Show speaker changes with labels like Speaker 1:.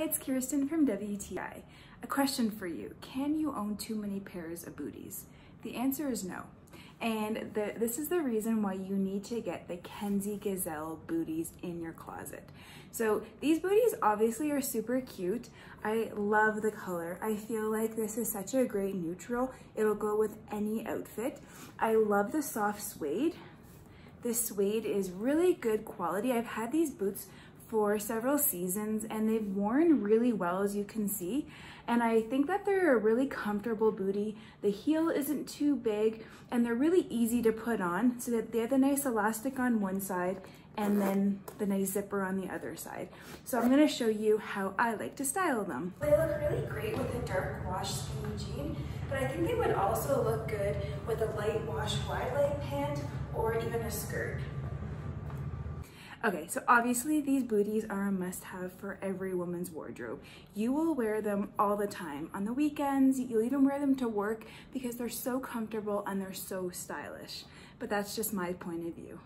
Speaker 1: It's Kirsten from WTI. A question for you. Can you own too many pairs of booties? The answer is no. And the, this is the reason why you need to get the kensie Gazelle booties in your closet. So these booties obviously are super cute. I love the color. I feel like this is such a great neutral. It'll go with any outfit. I love the soft suede. This suede is really good quality. I've had these boots for several seasons and they've worn really well as you can see. And I think that they're a really comfortable booty. The heel isn't too big and they're really easy to put on so that they have the nice elastic on one side and then the nice zipper on the other side. So I'm gonna show you how I like to style them. They look really great with a dark wash skinny jean, but I think they would also look good with a light wash wide leg pant or even a skirt. Okay, so obviously these booties are a must-have for every woman's wardrobe. You will wear them all the time. On the weekends, you'll even wear them to work because they're so comfortable and they're so stylish. But that's just my point of view.